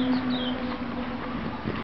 Thank you.